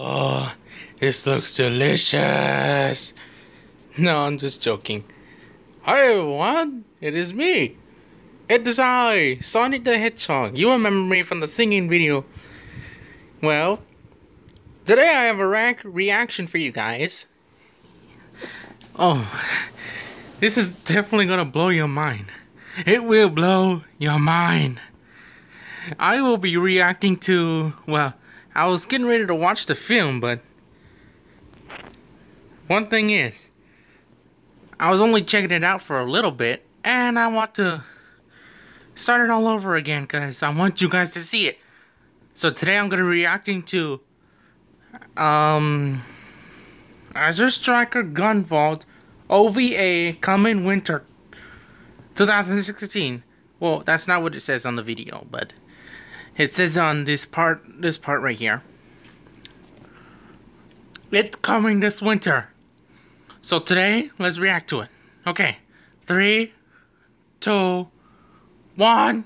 Oh, this looks delicious. No, I'm just joking. Hi everyone, it is me. It is I, Sonic the Hedgehog. You remember me from the singing video. Well, today I have a rac- reaction for you guys. Oh, this is definitely gonna blow your mind. It will blow your mind. I will be reacting to, well, I was getting ready to watch the film, but one thing is, I was only checking it out for a little bit, and I want to start it all over again because I want you guys to see it. So today I'm gonna be reacting to um Azure Striker Gunvolt OVA coming winter 2016. Well, that's not what it says on the video, but it says on this part, this part right here. It's coming this winter. So today, let's react to it. Okay, three, two, one.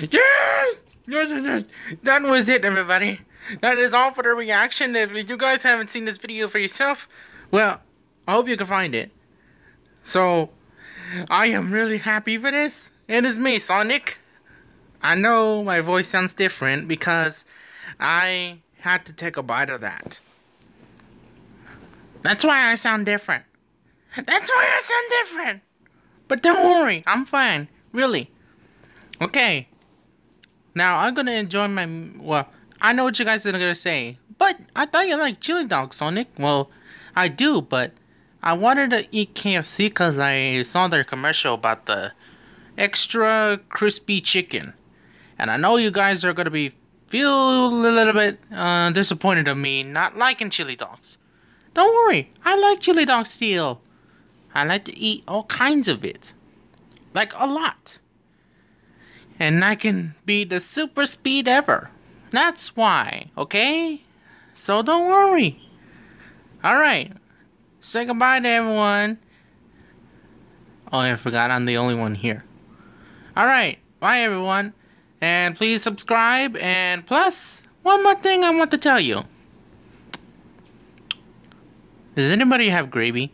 Yes! Yes, yes, yes. That was it, everybody. That is all for the reaction. If you guys haven't seen this video for yourself, well, I hope you can find it. So, I am really happy for this. It is me, Sonic. I know my voice sounds different because I had to take a bite of that. That's why I sound different. That's why I sound different. But don't worry, I'm fine. Really. Okay. Now I'm gonna enjoy my well. I know what you guys are gonna say, but I thought you liked chili dogs, Sonic. Well, I do, but I wanted to eat KFC because I saw their commercial about the extra crispy chicken, and I know you guys are gonna be feel a little bit uh, disappointed of me not liking chili dogs. Don't worry, I like chili dogs still. I like to eat all kinds of it, like a lot and I can be the super speed ever. That's why, okay? So don't worry. Alright, say goodbye to everyone. Oh, I forgot I'm the only one here. Alright, bye everyone. And please subscribe. And plus, one more thing I want to tell you. Does anybody have gravy?